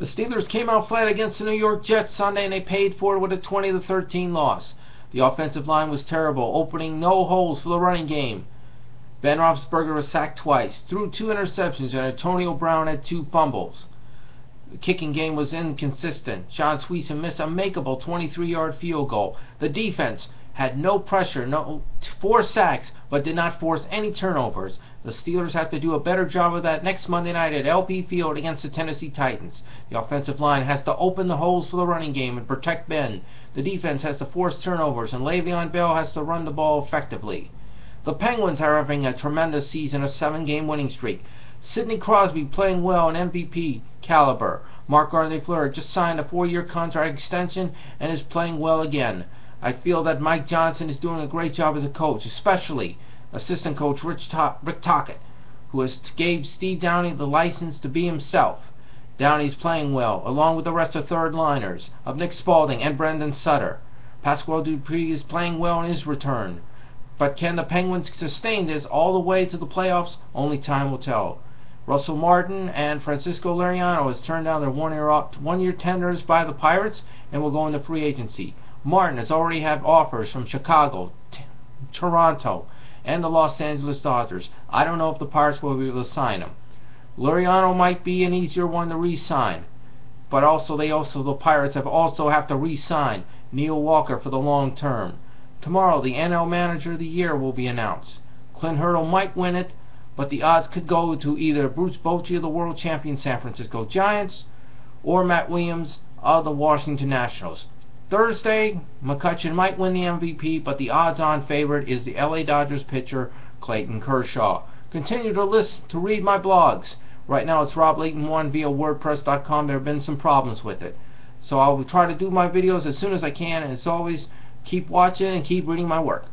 The Steelers came out flat against the New York Jets Sunday and they paid for it with a 20 13 loss. The offensive line was terrible, opening no holes for the running game. Ben Roethlisberger was sacked twice, threw two interceptions, and Antonio Brown had two fumbles. The kicking game was inconsistent. Shaun Suisham missed a makeable 23-yard field goal. The defense had no pressure, no four sacks, but did not force any turnovers. The Steelers have to do a better job of that next Monday night at LP Field against the Tennessee Titans. The offensive line has to open the holes for the running game and protect Ben. The defense has to force turnovers, and Le'Veon Bell has to run the ball effectively. The Penguins are having a tremendous season, a seven-game winning streak. Sidney Crosby playing well in MVP caliber. Marc-Andre Fleury just signed a four-year contract extension and is playing well again. I feel that Mike Johnston is doing a great job as a coach, especially assistant coach Rich Rick Tocchet, who has gave Steve Downie the license to be himself. Downie's playing well, along with the rest of third liners of Nick Spaling and Brandon Sutter. Pascal Dupuis is playing well in his return. But can the Penguins sustain this all the way to the playoffs? Only time will tell. Russell Martin and Francisco Liriano has turned down their one-year one-year tenders by the Pirates and will go into free agency. Martin has already had offers from Chicago, Toronto, and the Los Angeles Dodgers. I don't know if the Pirates will be able to sign him. Liriano might be an easier one to re-sign, but also they also the Pirates have also have to re-sign Neil Walker for the long term. Tomorrow the NL Manager of the Year will be announced. Clint Hurdle might win it, but the odds could go to either Bruce Bochy of the world champion San Francisco Giants or Matt Williams of the Washington Nationals. Thursday, McCutchen might win the MVP, but the odds-on favorite is the LA Dodgers pitcher Clayton Kershaw. Continue to listen to read my blogs. Right now it's Rob Layton1 via WordPress.com. There have been some problems with it. So I'll try to do my videos as soon as I can, and as always, keep watching and keep reading my work.